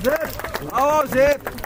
Zip! Vamos, Zip!